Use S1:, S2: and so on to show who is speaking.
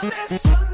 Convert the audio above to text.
S1: This.